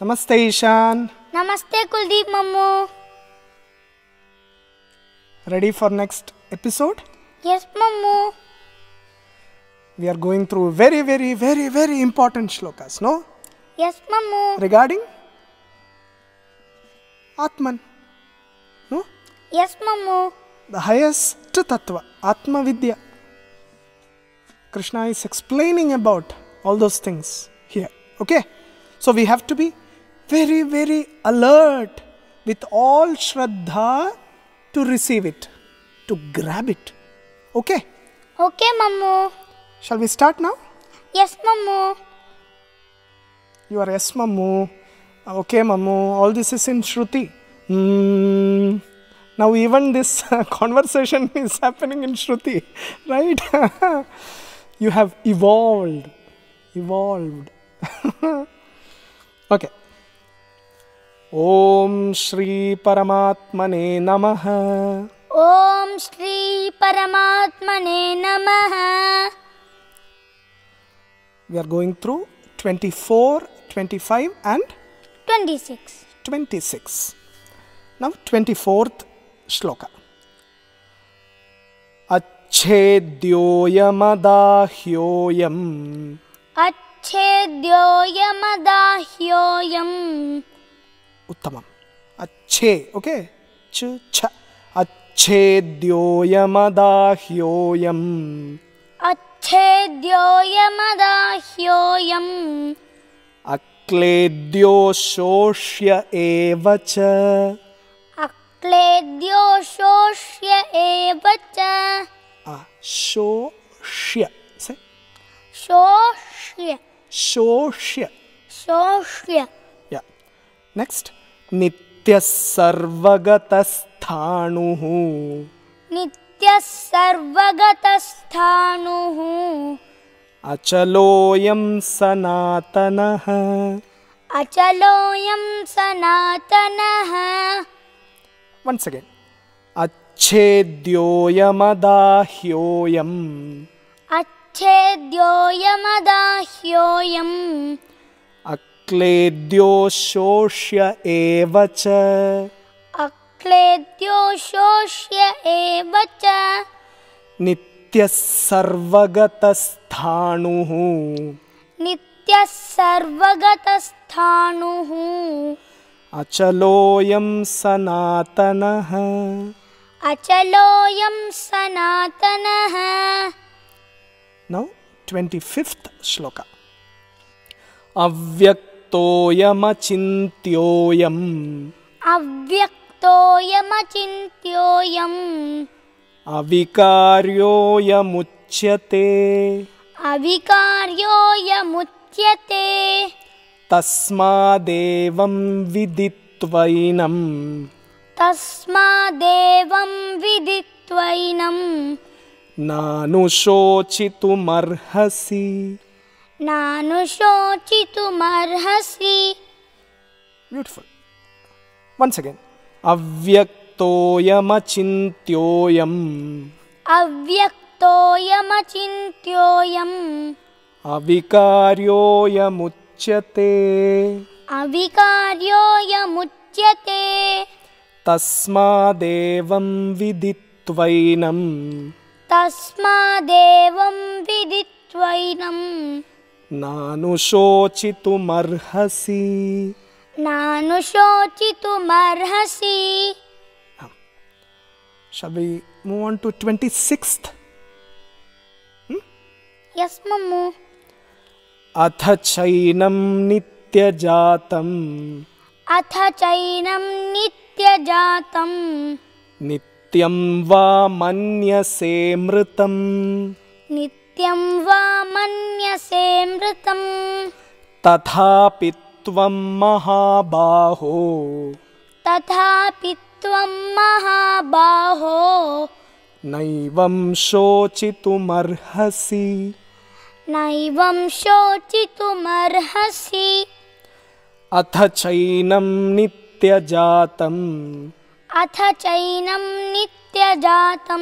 Namaste, Ishaan. Namaste, Kuldeep Mammu. Ready for next episode? Yes, Mammu. We are going through very, very, very, very important shlokas, no? Yes, Mammu. Regarding Atman, no? Yes, Mammu. The highest tattva, Atma Vidya. Krishna is explaining about all those things here, okay? So we have to be very, very alert with all Shraddha to receive it, to grab it, okay? Okay, Mammu. Shall we start now? Yes, Mammu. You are yes, Mammu. Okay, Mammu. All this is in Shruti. Hmm. Now, even this conversation is happening in Shruti, right? you have evolved. Evolved. okay. ओम श्री परमात्मने नमः। ओम श्री परमात्मने नमः। We are going through 24 25 and 26 26 now 24th shloka अच्छेद्योयमदाह्योयम् अच्छेद्योयमदाह्योयम् अच्छे उत्तमम्। अच्छे okay? च छ। अच्छेद्योऽयमदाह्योऽयम् अच्छेद्योऽयमदाह्योऽयम् अक्लेद्यो शोष्य एव च। अक्लेद्यो शोष्य एव च। शोष्य से? शोष्य। शोष्य। शोष्य। या। नेक्स्ट। नित्यः सर्वगतस्थाणुः नित्यः सर्वगतस्थाणुः अचलोऽयं सनातनः। अचलोऽयं सनातनः। Once again अच्छेद्योऽयमदाह्योऽयम्। अच्छेद्योऽयमदाह्योऽयम् अक्लेद्यो शोष्य एव च। अक्लेद्यो शोष्य एव च। नित्यः सर्वगतस्थाणुः नित्यः सर्वगतस्थाणुः अचलोऽयं सनातनः। अचलोऽयं सनातनः। नौ ट्वेण्टि फिफ्त् श्लोक अव्यक्तोऽयमचिन्त्योऽयम्। अव्यक्तोऽयमचिन्त्योऽयम्। अविकार्योऽयमुच्यते। अविकार्योऽयमुच्यते। तस्मादेवं विदित्वैनम् तस्मादेवं विदित्वैनं नानुशोचितुमर्हसि नानुशोचितुमर्हसि ब्यूटिफुल् वन्स् अगेन् अव्यक्तोऽयमचिन्त्योऽयम् अव्यक्तोऽयमचिन्त्योऽयम् अविकार्योऽयमुच्यते। अविकार्योऽयमुच्यते। तस्मादेवं विदित्वैनम्। तस्मादेवं विदित्वैनं नानुशोचितुमर्हसि नानुशोचितुमर्हसि Shall we move on to 26th? Yes Mammu अथ चैनं नित्यजातम्। अथ चैनं नित्यजातं नित्यं वा मन्यसे मृतम्। नित्यं वा मन्यसे मृतम्? तथापि त्वं महाबाहो। तथापि त्वं महाबाहो। नैवं शोचितुमर्हसि। नैवं शोचितुमर्हसि। अथ चैनं नित्यजातम्। अथ चैनं नित्यजातं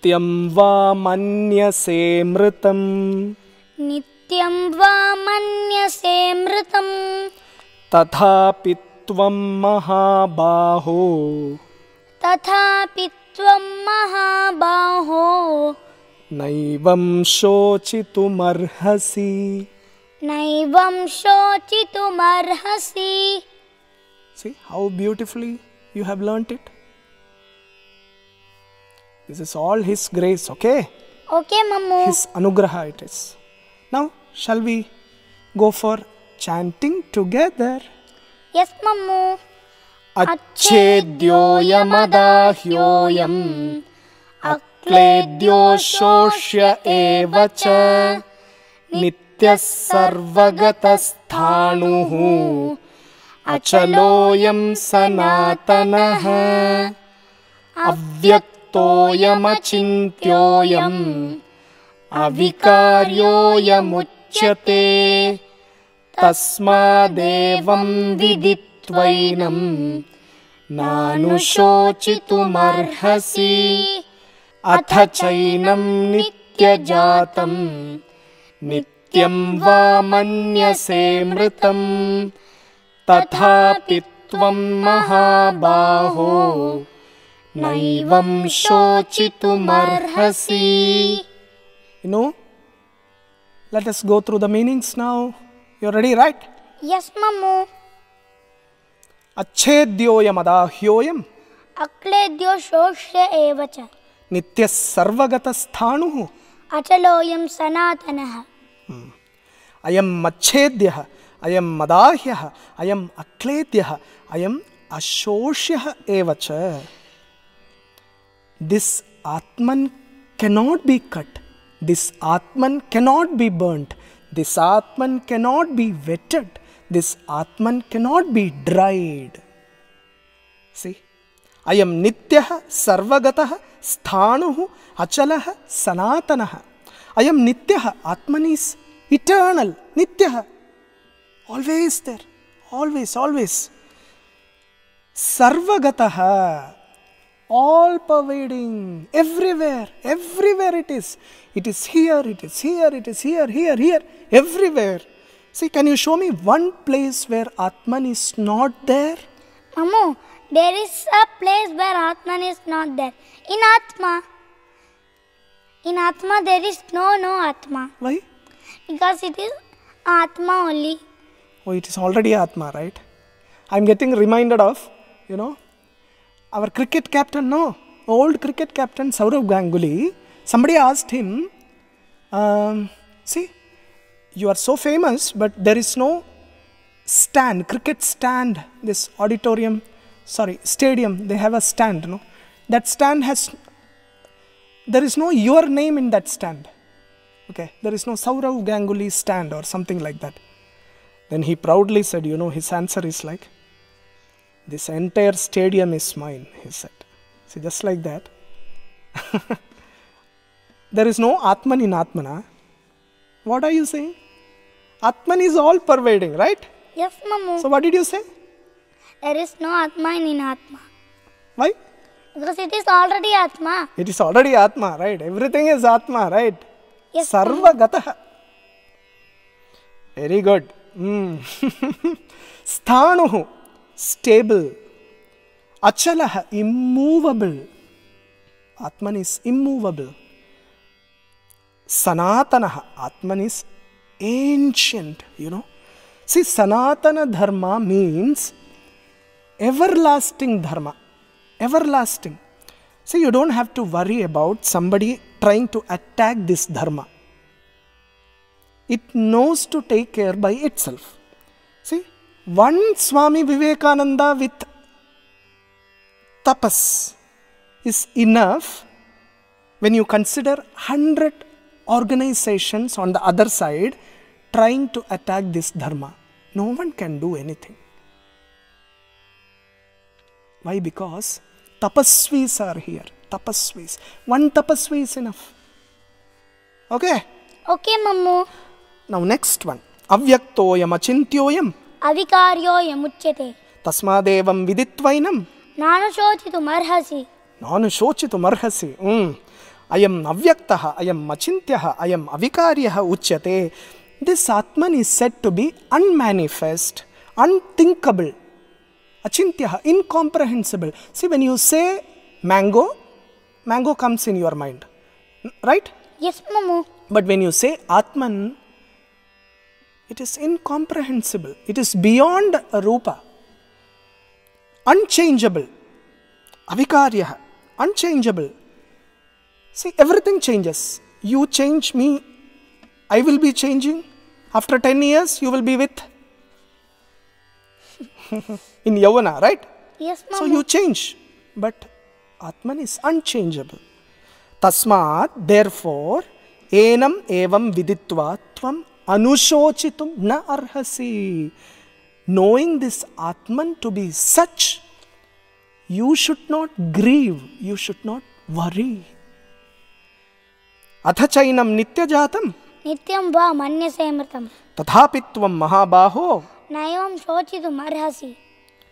नित्यं वा मन्यसे मृतम्। नित्यं वा मन्यसे मृतम्। तथापि त्वं महाबाहो। तथापि त्वं महाबाहो। नैवं शोचितुमर्हसि। नैवं शोचितुमर्हसि। See how beautifully you have learnt it? This is all His grace, okay? Okay Mammu His anugraha it is. Now, shall we go for chanting together? Yes Mammu अच्छेद्योऽयमदाह्योऽयम् अक्लेद्यो शोष्य एव च नित्यः सर्वगतस्थाणुः अचलोऽयं सनातनः अव्यक्तोऽयमचिन्त्योऽयम् अविकार्योऽयमुच्यते। तस्मादेवं विदित्वैनं नानुशोचितुमर्हसि। अथ चैनं नित्यजातं नित्यं वा मन्यसे मृतं तथापि त्वं महाबाहो नैवं शोचितुमर्हसि You know, let us go through the meanings now. You're ready, right? Yes Mammu अच्छेद्योऽयमदाह्योऽयम् अक्लेद्यो शोष्य एव च नित्यः सर्वगतस्थाणुः अचलोऽयं सनातनः अयं मच्छेद्यः अयं मदाह्यः अयम् अक्लेद्यः अयम् अशोष्यः एव च This Atman cannot be cut. This Atman cannot be burnt. This Atman cannot be wetted. This Atman cannot be dried. See, I am Nityaha Sarvagataha Sthanuhu Achalaha Sanatanaha. I am Nityaha. Atman is eternal. Nityaha. Always there. Always, always. Sarvagataha all pervading everywhere everywhere it is it is here it is here it is here here here everywhere see can you show me one place where atman is not there Mamu, there is a place where Atman is not there. In Atma. In Atma there is no no Atma. why Because it is Atma only. oh it is already atma right i'm getting reminded of you know our cricket captain no. Old cricket captain Sourav Ganguly somebody asked him um, see you are so famous but there is no stand cricket stand this auditorium sorry stadium they have a stand no. That stand has there is no your name in that stand. Okay there is no Sourav Ganguly stand or something like that. Then he proudly said you know his answer is like this entire stadium is mine he said. See just like that. There is no atman in atmana. What are you saying? Atman is all pervading right? Yes, Mamu. so what did you say? There is no Atma in Atma. why? Because it is already Atma. it is already atma right? Everything is atma right? Yes, sarvagatah very good. Mm. sthanuh stable achalah immovable atman is immovable sanatanah atman is ancient you know see sanatana dharma means everlasting dharma everlasting See, you don't have to worry about somebody trying to attack this dharma. It knows to take care by itself. See, one Swami Vivekananda with tapas is enough when you consider 100 organizations on the other side trying to attack this dharma. No one can do anything. Why? Because tapasvis are here. Tapasvis. One tapasvi is enough. Okay. Okay, Mamu. Now next one. Avyaktoyam achintyoyam अधिकारियो यमुच्यते। तस्मादेवं विदित्वैनं। नानुशोचितु मर्हसि नानुशोचितु मर्हसि अयम् अव्यक्तः अयम् अचिन्त्यः अयम् अविकार्यः उच्यते। This atman is set to be unmanifest unthinkable अचिन्त्यः incomprehensible see when you say mango mango comes in your mind right yes Mammu but when you say atman it is incomprehensible. It is beyond a rupa. Unchangeable. Avikarya. Unchangeable. See, everything changes. You change me, I will be changing. After 10 years, you will be with. in Yavana, right? Yes, So you change. But Atman is unchangeable. Tasmat, therefore, enam evam viditva tvam अनुशोचितुम न अर्हसी knowing this atman to be such you should not grieve you should not worry अथ चैनम नित्य जातम नित्यम व मन्य से मृतम तथापि महाबाहो। नैवम शोचितुम अर्हसि।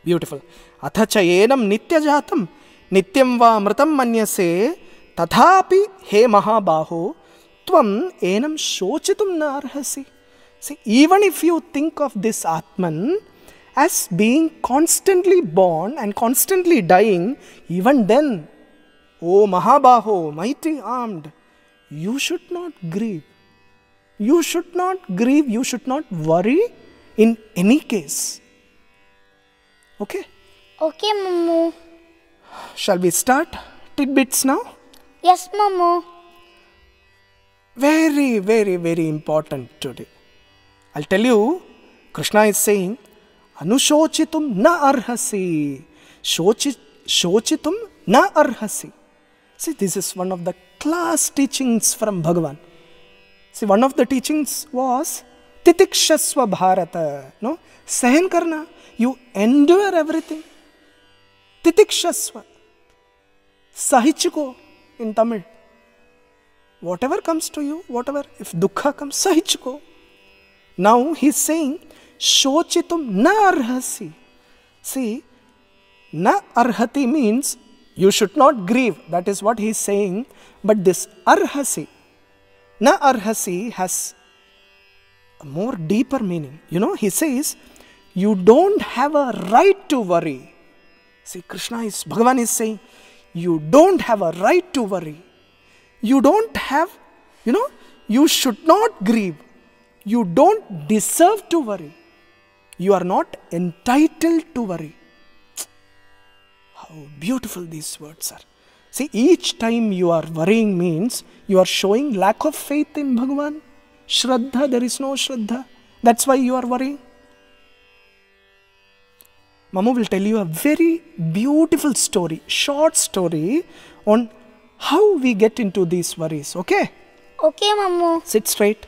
ब्यूटीफुल अथ च एनम नित्यम व मृतम मन्यसे तथापि हे महाबाहो त्वम् एनं शोचितुं न अर्हसि See, even if you think of this Atman as being constantly born and constantly dying, even then, O Mahabaho, mighty armed, you should not grieve. You should not grieve, you should not worry in any case. Okay? Okay, Mamu. Shall we start tidbits now? Yes, Mamu. Very, very, very important today. I'll tell you, Krishna is saying, Anushochitum na arhasi. Shochi, shochitum na arhasi. See, this is one of the class teachings from Bhagavan. See, one of the teachings was Titikshasva Bharata. No? Sahan karna. You endure everything. Titikshasva. Sahichuko in Tamil. Whatever comes to you, whatever, if dukkha comes, sahichuko. Now he's saying, Shochitum na arhasi. See, na arhati means you should not grieve. That is what he's saying. But this arhasi, na arhasi has a more deeper meaning. You know, he says, you don't have a right to worry. See, Krishna is, Bhagavan is saying, you don't have a right to worry. You don't have, you know, you should not grieve. You don't deserve to worry. You are not entitled to worry. How beautiful these words are. See, each time you are worrying means you are showing lack of faith in Bhagavan. Shraddha, there is no Shraddha. That's why you are worrying. Mamu will tell you a very beautiful story, short story on how we get into these worries. Okay? Okay, Mamu. Sit straight.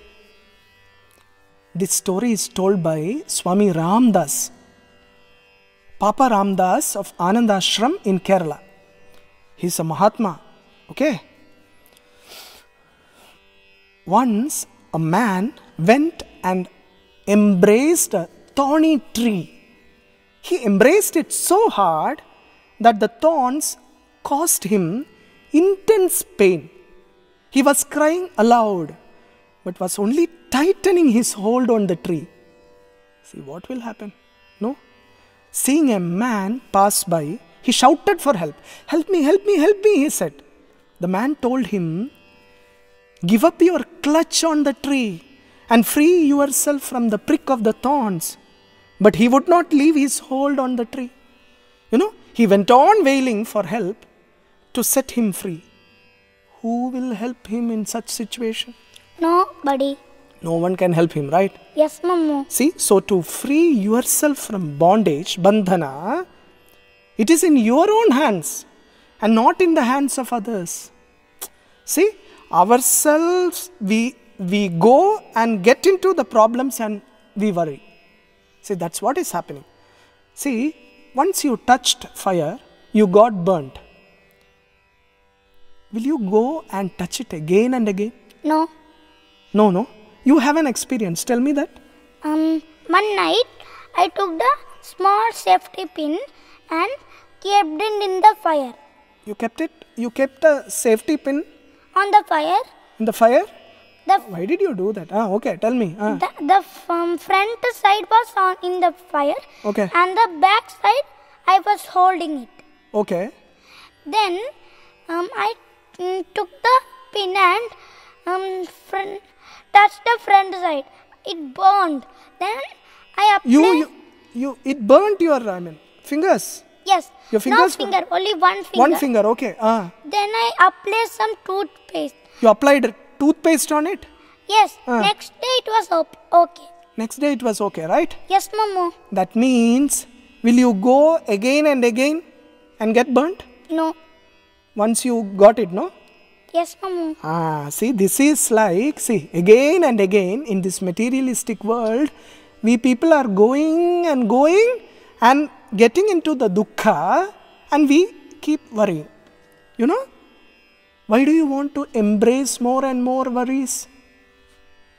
This story is told by Swami Ramdas, Papa Ramdas of Anand Ashram in Kerala. He's a Mahatma. Okay? Once a man went and embraced a thorny tree. He embraced it so hard that the thorns caused him intense pain. He was crying aloud, but was only tightening his hold on the tree. See what will happen? No? Seeing a man pass by, he shouted for help. Help me, help me, help me, he said. The man told him, Give up your clutch on the tree and free yourself from the prick of the thorns. But he would not leave his hold on the tree. You know, he went on wailing for help to set him free. Who will help him in such situation? Nobody. No one can help him, right? Yes, Mamu. See, so to free yourself from bondage, bandhana, it is in your own hands and not in the hands of others. See, ourselves, we, we go and get into the problems and we worry. See, that's what is happening. See, once you touched fire, you got burnt. Will you go and touch it again and again? No. No, no. You have an experience. Tell me that. Um, one night I took the small safety pin and kept it in the fire. You kept it, you kept a safety pin On the fire, in the fire. The Why did you do that? Ah, okay, tell me. Ah, the, the um, front side was on in the fire okay, and the back side I was holding it. okay. Then um, I mm, took the pin and um, front, touched the front side. It burned. Then I applied. You, you, you, it burnt your, I mean, fingers. yes. Your fingers No finger, only one finger. One finger, okay. Ah, Then I applied some toothpaste. you applied toothpaste on it. Yes. Ah. Next day it was op- okay. Next day it was okay, right? Yes, Momo. That means, will you go again and again and get burnt? No. Once you got it, no? Yes, Momo. Ah, see, this is like, see, again and again in this materialistic world, we people are going and going and getting into the dukkha and we keep worrying. You know? Why do you want to embrace more and more worries?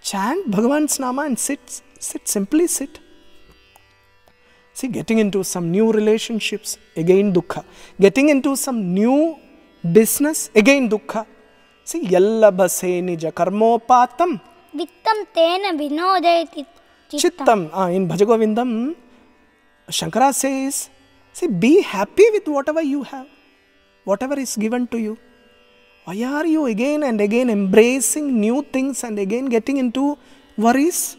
Chant Bhagavan's Nama and sit, sit, simply sit. See, getting into some new relationships, again dukkha. Getting into some new business, again dukkha. See, yallabhase nija karmopatam Vittam tena vinodayati chittam. Ah, in Bhajagovindam, Shankara says, see, be happy with whatever you have, whatever is given to you. Why are you again and again embracing new things and again getting into worries?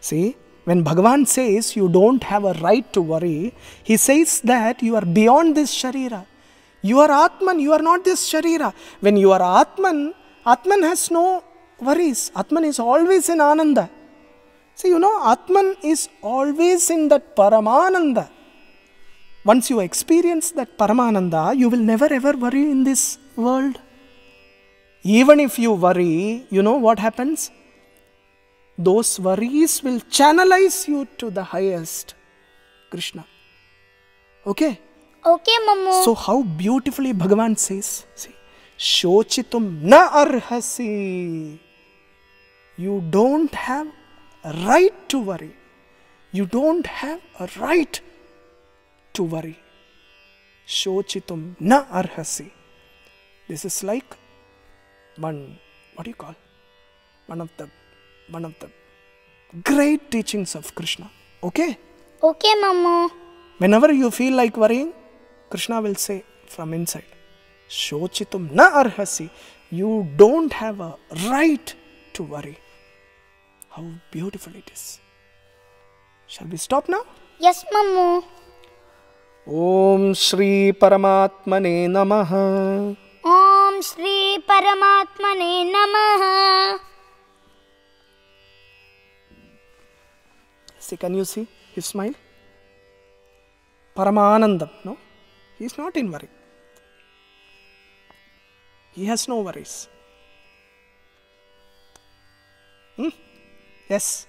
See, when Bhagavan says you don't have a right to worry, he says that you are beyond this Sharira. You are Atman, you are not this Sharira. When you are Atman, Atman has no worries. Atman is always in Ananda. See, you know, Atman is always in that Paramananda. Once you experience that Paramananda, you will never ever worry in this world. Even if you worry, you know what happens? Those worries will channelize you to the highest Krishna. Okay? Okay, Momo. So, how beautifully Bhagavan says, see, Shochitum na arhasi. You don't have a right to worry. You don't have a right to worry. Shochitum na arhasi. This is like one, what do you call? One of the, one of the great teachings of Krishna. Okay? Okay, Momo. Whenever you feel like worrying, Krishna will say from inside, Shochitum na arhasi. You don't have a right to worry. How beautiful it is. Shall we stop now? Yes, Momo. Om Shri Paramatmane Namaha. Om Shri Paramatmane Namaha. See, can you see his smile? Paramanandam, no? He is not in worry. He has no worries. Hmm? Yes.